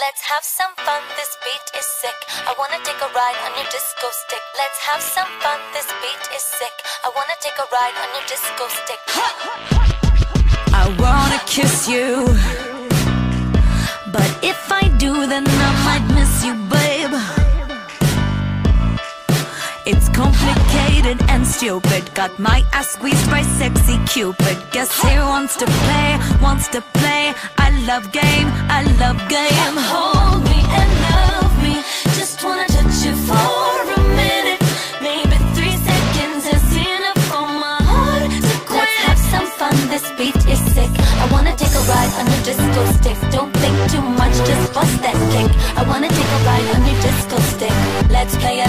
Let's have some fun, this beat is sick. I wanna take a ride on your disco stick. Let's have some fun, this beat is sick. I wanna take a ride on your disco stick. I wanna kiss you. But if I do, then I might miss you, babe. And stupid. Got my ass squeezed by sexy Cupid. Guess who wants to play, wants to play. I love game, I love game. Hold me and love me. Just wanna touch you for a minute. Maybe three seconds is enough for my heart to quit. Let's have some fun, this beat is sick. I wanna take a ride on your disco stick. Don't think too much, just bust that kick. I wanna take a ride on your disco stick. Let's play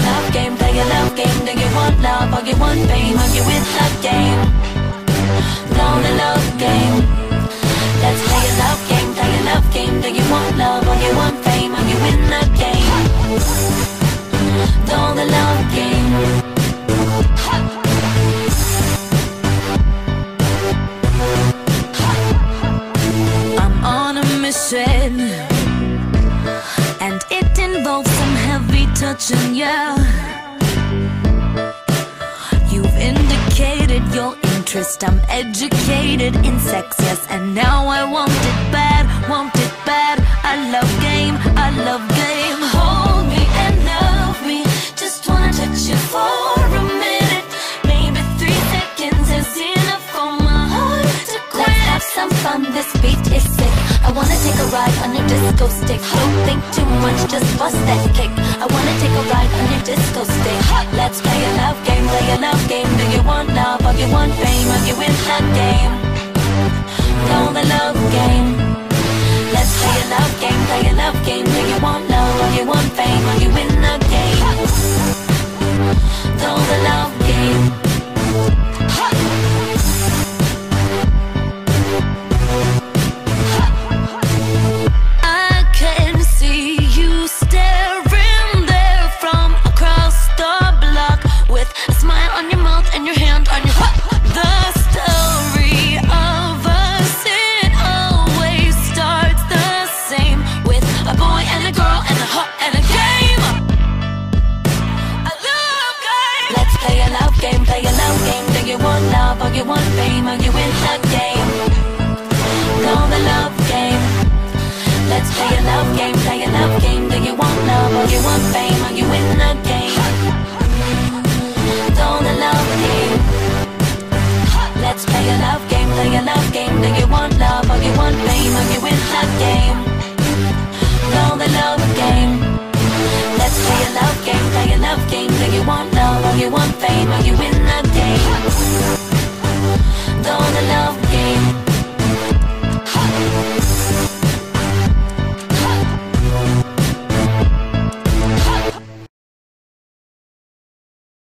Don't the love game. I'm on a mission, and it involves some heavy touching, yeah. You've indicated your interest. I'm educated in sex, yes, and now I want it bad, disco stick. Don't think too much, just bust that kick. I wanna take a ride on your disco stick. Let's play a love game, play a love game. Do you want love or you want fame? Are you in the game?